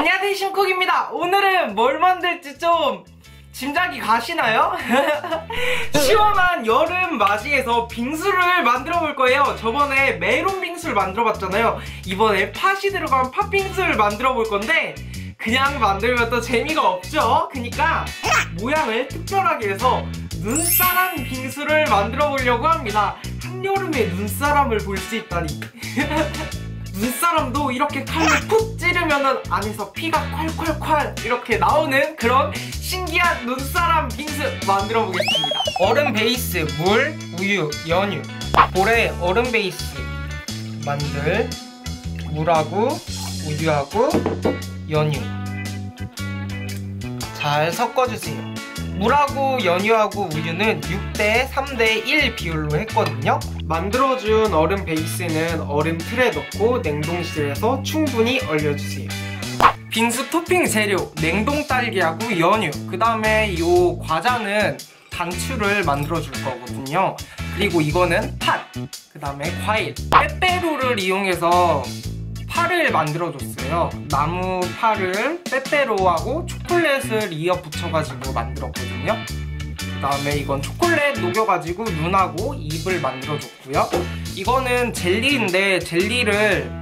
안녕하세요 심쿡입니다. 오늘은 뭘 만들지 좀 짐작이 가시나요? 시원한 여름 맞이해서 빙수를 만들어 볼 거예요. 저번에 메론 빙수를 만들어 봤잖아요. 이번에 팥이 들어간 팥빙수를 만들어 볼 건데 그냥 만들면 또 재미가 없죠? 그니까 모양을 특별하게 해서 눈사람 빙수를 만들어 보려고 합니다. 한여름에 눈사람을 볼 수 있다니 눈사람도 이렇게 칼로 푹 찌르면 안에서 피가 콸콸콸 이렇게 나오는 그런 신기한 눈사람 빙수 만들어 보겠습니다. 얼음 베이스, 물, 우유, 연유. 볼에 얼음 베이스. 만들. 물하고 우유하고 연유. 잘 섞어주세요. 물하고 연유하고 우유는 6대 3대 1 비율로 했거든요 만들어준 얼음 베이스는 얼음 틀에 넣고 냉동실에서 충분히 얼려주세요. 빙수 토핑 재료 냉동 딸기하고 연유 그 다음에 이 과자는 단추를 만들어 줄 거거든요. 그리고 이거는 팥그 다음에 과일. 빼빼로를 이용해서 팔을 만들어줬어요. 나무 팔을 빼빼로하고 초콜릿을 이어 붙여가지고 만들었거든요 그 다음에 이건 초콜릿 녹여가지고 눈하고 입을 만들어줬고요 이거는 젤리인데 젤리를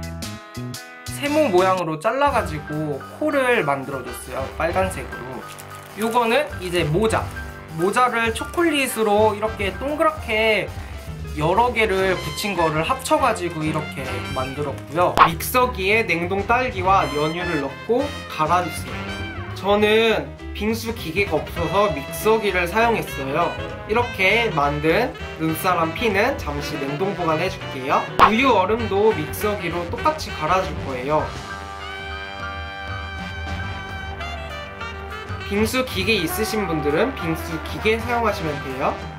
세모 모양으로 잘라가지고 코를 만들어줬어요 빨간색으로 이거는 이제 모자 모자를 초콜릿으로 이렇게 동그랗게 여러 개를 붙인 거를 합쳐가지고 이렇게 만들었고요. 믹서기에 냉동 딸기와 연유를 넣고 갈아주세요. 저는 빙수 기계가 없어서 믹서기를 사용했어요. 이렇게 만든 눈사람 피는 잠시 냉동 보관해 줄게요. 우유 얼음도 믹서기로 똑같이 갈아줄 거예요. 빙수 기계 있으신 분들은 빙수 기계 사용하시면 돼요.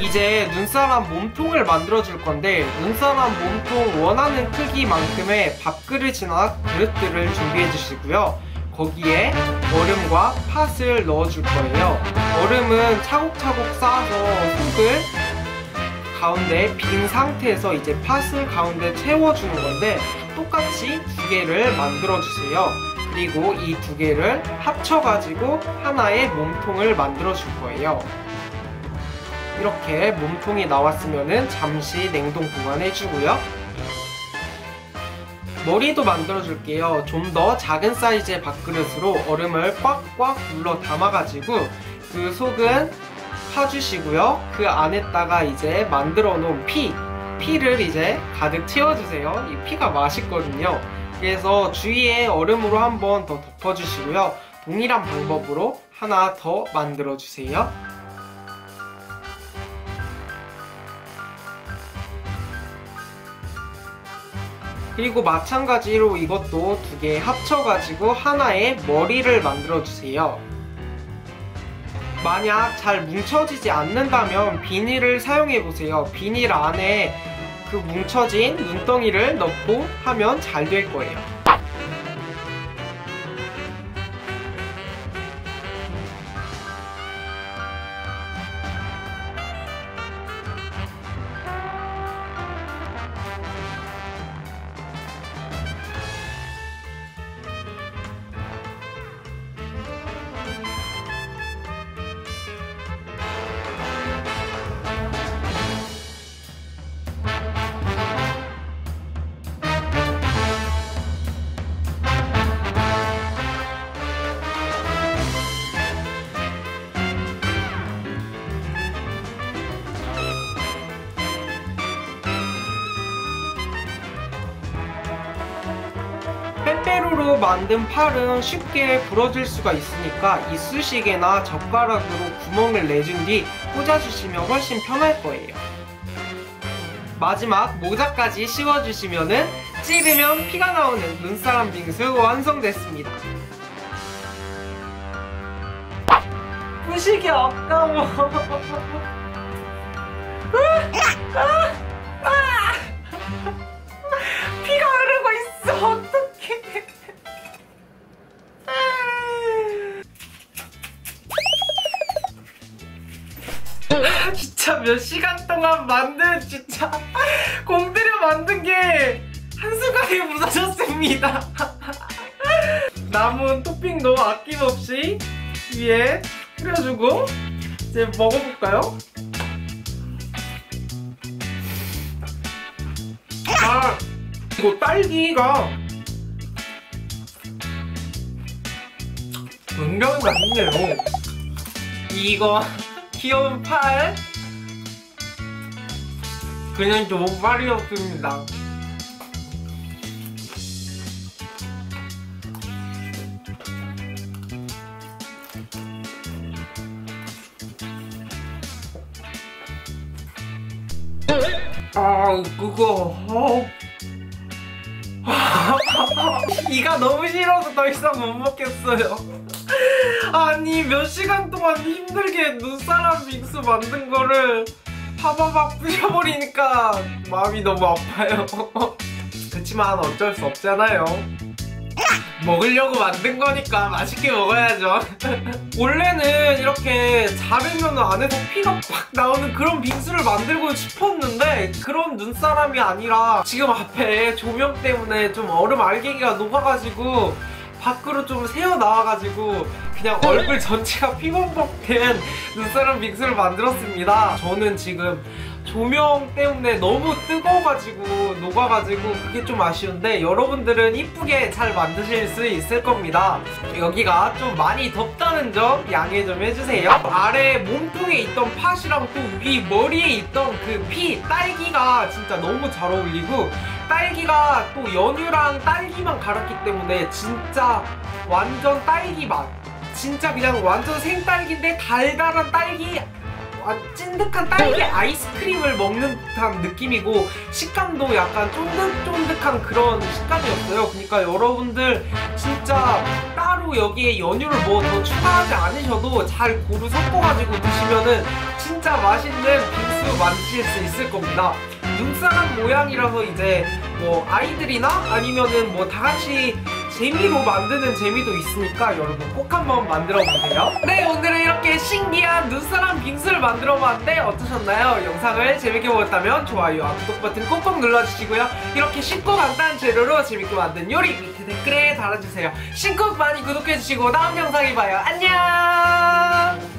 이제 눈사람 몸통을 만들어 줄 건데 눈사람 몸통 원하는 크기만큼의 밥그릇이나 그릇들을 준비해 주시고요. 거기에 얼음과 팥을 넣어 줄 거예요. 얼음은 차곡차곡 쌓아서 속을 가운데 빈 상태에서 이제 팥을 가운데 채워주는 건데 똑같이 두 개를 만들어 주세요. 그리고 이 두 개를 합쳐가지고 하나의 몸통을 만들어 줄 거예요 이렇게 몸통이 나왔으면 잠시 냉동 보관해주고요. 머리도 만들어줄게요. 좀 더 작은 사이즈의 밥그릇으로 얼음을 꽉꽉 눌러 담아가지고 그 속은 파주시고요. 그 안에다가 이제 만들어 놓은 피, 피를 이제 가득 채워주세요. 이 피가 맛있거든요. 그래서 주위에 얼음으로 한 번 더 덮어주시고요. 동일한 방법으로 하나 더 만들어주세요. 그리고 마찬가지로 이것도 두 개 합쳐가지고 하나의 머리를 만들어주세요. 만약 잘 뭉쳐지지 않는다면 비닐을 사용해보세요. 비닐 안에 그 뭉쳐진 눈덩이를 넣고 하면 잘 될 거예요. 만든 팔은 쉽게 부러질 수가 있으니까 이쑤시개나 젓가락으로 구멍을 내준 뒤 꽂아주시면 훨씬 편할 거예요. 마지막 모자까지 씌워주시면 찌르면 피가 나오는 눈사람 빙수 완성됐습니다. 부시기 아까워. 몇 시간 동안 만든 진짜 공들여 만든 게 한순간에 무너졌습니다. 남은 토핑도 아낌없이 위에 뿌려주고 이제 먹어볼까요? 아 이거 딸기가 굉장히 맛있네요. 이거 귀여운 팔 그냥 조발이었습니다. 아 그거 어. 이가 너무 싫어서 더 이상 못 먹겠어요. 아니 몇 시간 동안 힘들게 눈사람 빙수 만든 거를 파바박 부셔버리니까 마음이 너무 아파요. 그치만 어쩔 수 없잖아요. 먹으려고 만든 거니까 맛있게 먹어야죠. 원래는 이렇게 자르면 안에서 피가 팍 나오는 그런 빙수를 만들고 싶었는데 그런 눈사람이 아니라 지금 앞에 조명 때문에 좀 얼음 알갱이가 녹아가지고 밖으로 좀 새어 나와가지고 그냥 얼굴 전체가 피범벅된 눈사람 빙수를 만들었습니다. 저는 지금 조명 때문에 너무 뜨거워가지고 녹아가지고 그게 좀 아쉬운데 여러분들은 이쁘게 잘 만드실 수 있을 겁니다. 여기가 좀 많이 덥다는 점 양해 좀 해주세요. 아래 몸통에 있던 팥이랑 또 위 머리에 있던 그 피 딸기가 진짜 너무 잘 어울리고 딸기가 또 연유랑 딸기만 갈았기 때문에 진짜 완전 딸기 맛. 진짜 그냥 완전 생딸기인데 달달한 딸기 아, 찐득한 딸기 아이스크림을 먹는 듯한 느낌이고 식감도 약간 쫀득쫀득한 그런 식감이었어요. 그러니까 여러분들 진짜 따로 여기에 연유를 뭐 더 추가하지 않으셔도 잘 고루 섞어가지고 드시면은 진짜 맛있는 빙수 만드실 수 있을 겁니다. 눈사람 모양이라서 이제 뭐 아이들이나 아니면은 뭐 다 같이 재미로 만드는 재미도 있으니까 여러분 꼭 한번 만들어 보세요. 네 오늘은 이렇게 신기한 눈사람 빙수를 만들어 봤는데 어떠셨나요? 영상을 재밌게 보셨다면 좋아요와 구독 버튼 꼭꼭 눌러주시고요. 이렇게 쉽고 간단한 재료로 재밌게 만든 요리 밑에 댓글에 달아주세요. 신곡 많이 구독해주시고 다음 영상에 봐요. 안녕!